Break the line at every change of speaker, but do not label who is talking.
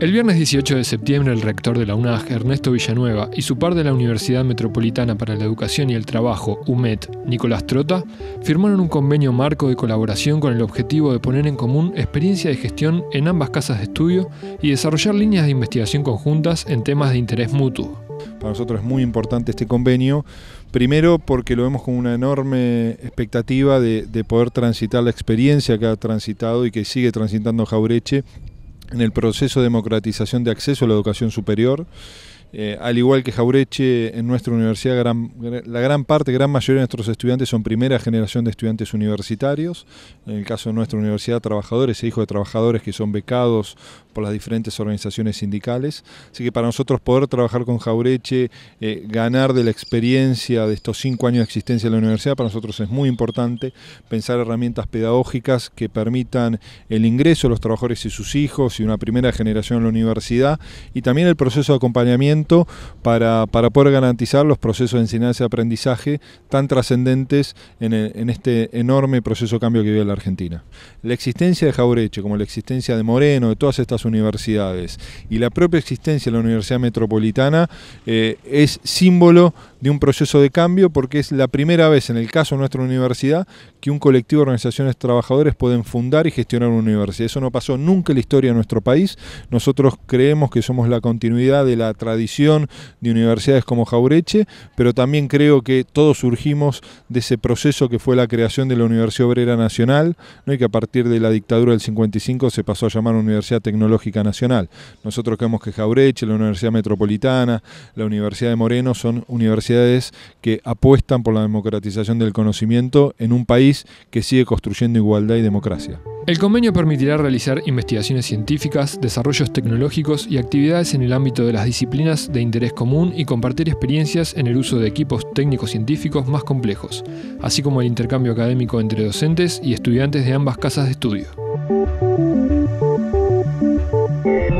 El viernes 18 de septiembre, el rector de la UNAG, Ernesto Villanueva, y su par de la Universidad Metropolitana para la Educación y el Trabajo, UMET, Nicolás Trota, firmaron un convenio marco de colaboración con el objetivo de poner en común experiencia de gestión en ambas casas de estudio y desarrollar líneas de investigación conjuntas en temas de interés mutuo.
Para nosotros es muy importante este convenio, primero porque lo vemos como una enorme expectativa de, de poder transitar la experiencia que ha transitado y que sigue transitando Jaureche en el proceso de democratización de acceso a la educación superior. Eh, al igual que Jaureche, en nuestra universidad la gran parte, gran mayoría de nuestros estudiantes son primera generación de estudiantes universitarios. En el caso de nuestra universidad, trabajadores e hijos de trabajadores que son becados por las diferentes organizaciones sindicales. Así que para nosotros poder trabajar con Jaureche, eh, ganar de la experiencia de estos cinco años de existencia de la universidad, para nosotros es muy importante pensar herramientas pedagógicas que permitan el ingreso de los trabajadores y sus hijos y una primera generación en la universidad y también el proceso de acompañamiento para, para poder garantizar los procesos de enseñanza y aprendizaje tan trascendentes en, en, este enorme proceso de cambio que vive la Argentina. La existencia de Jaureche, como la existencia de Moreno, de todas estas y la propia existencia de la Universidad Metropolitana eh, es símbolo de un proceso de cambio porque es la primera vez en el caso de nuestra universidad que un colectivo de organizaciones trabajadores pueden fundar y gestionar una universidad. Eso no pasó nunca en la historia de nuestro país. Nosotros creemos que somos la continuidad de la tradición de universidades como Jaureche, pero también creo que todos surgimos de ese proceso que fue la creación de la Universidad Obrera Nacional ¿no? y que a partir de la dictadura del 55 se pasó a llamar Universidad Nacional. Nosotros creemos que Jaureche, la Universidad Metropolitana, la Universidad de Moreno son universidades que apuestan por la democratización del conocimiento en un país que sigue construyendo igualdad y democracia.
El convenio permitirá realizar investigaciones científicas, desarrollos tecnológicos y actividades en el ámbito de las disciplinas de interés común y compartir experiencias en el uso de equipos técnicos científicos más complejos, así como el intercambio académico entre docentes y estudiantes de ambas casas de estudio. Thank you.